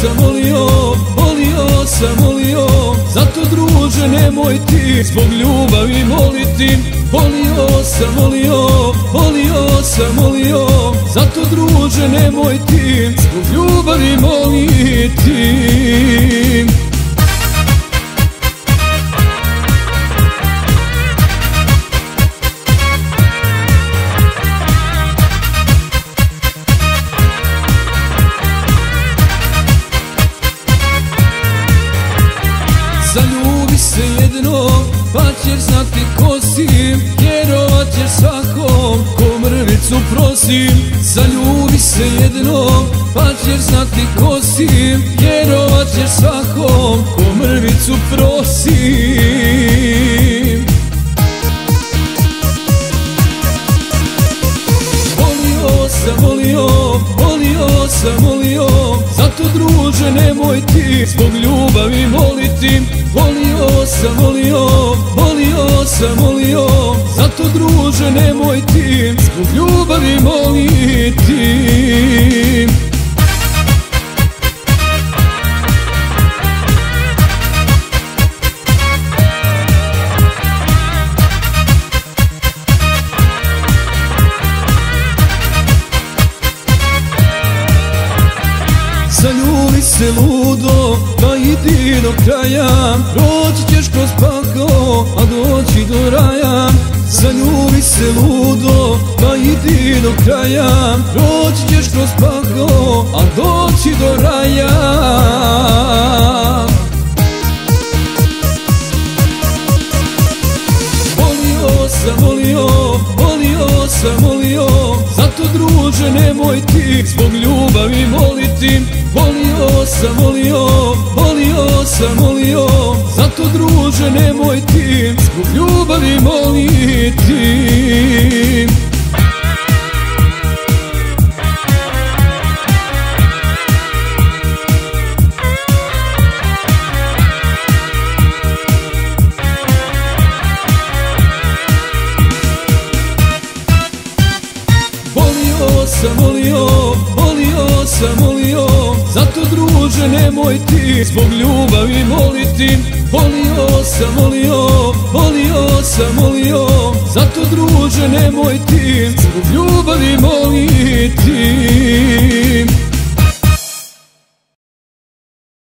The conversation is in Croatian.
sam volio, volio sam volio. Zato druže nemoj ti zbog ljubavi moliti. Volio sam volio, volio sam volio. Zato druže nemoj ti zbog ljubavi moliti. Pa ćeš znati ko si Vjerovat ćeš svakom, ko mrvicu prosim. Zaljubi se jednom, pa ćeš znati ko si Vjerovat ćeš svakom, ko mrvicu prosim. Volio sam, volio, volio sam, volio. Zato druže nemoj ti zbog ljubavi moliti Volio sam, volio, volio sam, volio. Zato druže nemoj ti zbog ljubavi moliti. Zaljubi se ludo, pa idi do kraja. Proći ćeš kroz pakao, a doći do raja. Zaljubi se ludo, pa idi do kraja. Proći ćeš kroz pakao, a doći do raja. Volio sam, volio, volio sam, volio Zato druže nemoj ti zbog ljubavi moliti. Volio sam, volio, volio sam, volio Zato druže nemoj ti zbog ljubavi moliti Volio sam, volio, volio sam, volio Zato druže nemoj ti zbog ljubavi moliti. Volio sam, volio, volio sam, volio Zato druže nemoj ti zbog ljubavi moliti